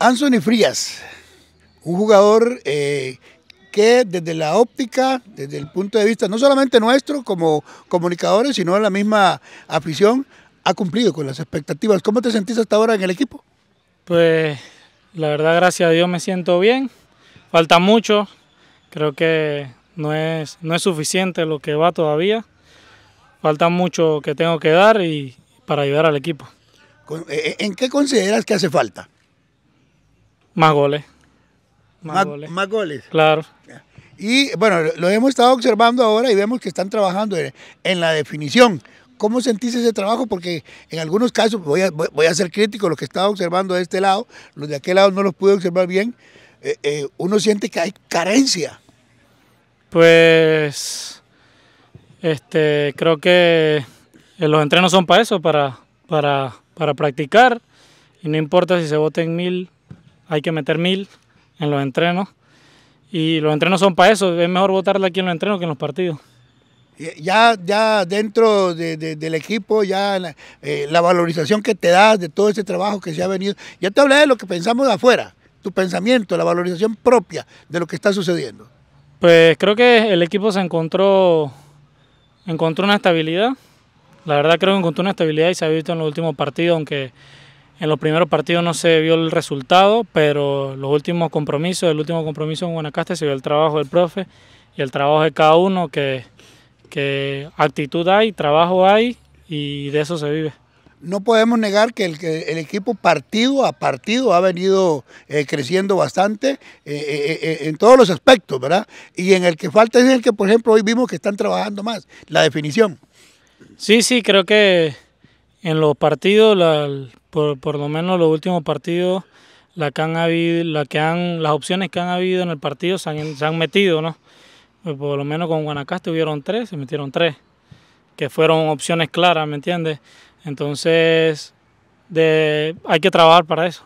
Anthony Frías, un jugador eh, que desde la óptica, desde el punto de vista no solamente nuestro como comunicadores, sino de la misma afición, ha cumplido con las expectativas. ¿Cómo te sentís hasta ahora en el equipo? Pues la verdad, gracias a Dios me siento bien. Falta mucho, creo que no es, no es suficiente lo que va todavía. Falta mucho que tengo que dar y para ayudar al equipo. Eh, ¿En qué consideras que hace falta? Más goles. Más, goles. Más goles. Claro. Y bueno, lo hemos estado observando ahora y vemos que están trabajando en la definición. ¿Cómo sentís ese trabajo? Porque en algunos casos, voy a, voy a ser crítico, lo que estaba observando de este lado, los de aquel lado no los pude observar bien, eh, eh, uno siente que hay carencia. Pues este, creo que los entrenos son para eso, para, para, para practicar, y no importa si se voten mil, hay que meter mil en los entrenos. Y los entrenos son para eso, es mejor votarle aquí en los entrenos que en los partidos. Ya, ya dentro del equipo, ya eh, la, valorización que te das de todo ese trabajo que se ha venido. Ya te hablé de lo que pensamos de afuera, tu pensamiento, la valorización propia de lo que está sucediendo. Pues creo que el equipo se encontró, encontró una estabilidad. La verdad creo que encontró una estabilidad y se ha visto en los últimos partidos, aunque en los primeros partidos no se vio el resultado, pero los últimos compromisos, el último compromiso en Guanacaste se vio el trabajo del profe y el trabajo de cada uno, que, que actitud hay, trabajo hay y de eso se vive. No podemos negar que el, el equipo partido a partido ha venido eh, creciendo bastante eh, eh, en todos los aspectos, ¿verdad? Y en el que falta es el que, por ejemplo, hoy vimos que están trabajando más, la definición. Sí, sí, creo que en los partidos, por, lo menos los últimos partidos, la que han habido, la que han, las opciones que han habido en el partido se han, metido, ¿no? Pues por lo menos con Guanacaste hubieron tres, se metieron tres, que fueron opciones claras, ¿me entiendes? Entonces, hay que trabajar para eso.